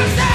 Success!